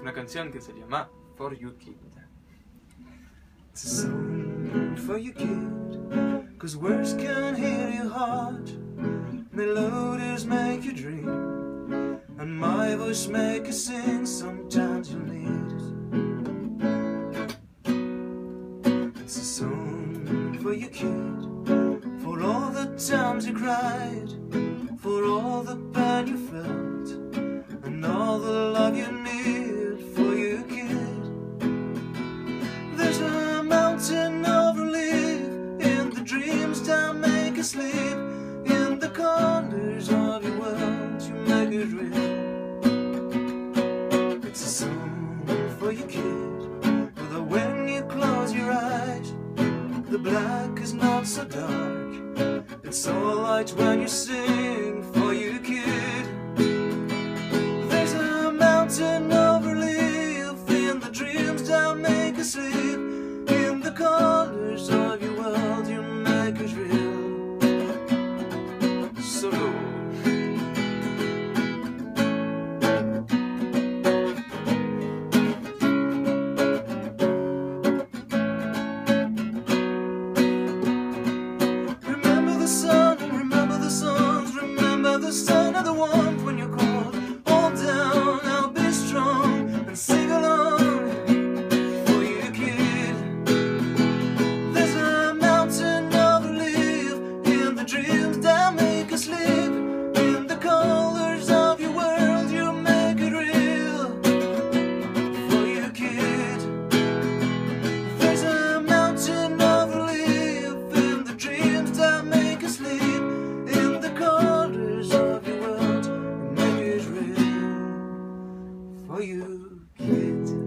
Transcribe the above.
Una canción que se llama For You Kid. It's a song for you, kid. Cause words can heal your heart. Melodies make you dream. And my voice make you sing. Sometimes you need it. It's a song for you, kid. For all the times you cried. For all the pain real. It's a song for you, kid. The when you close your eyes, the black is not so dark. It's all light when you sing for you, kid. There's a mountain relief in the dreams that make you sleep. The sun, remember the songs, remember the sign of the warmth when you're cold. You, kid.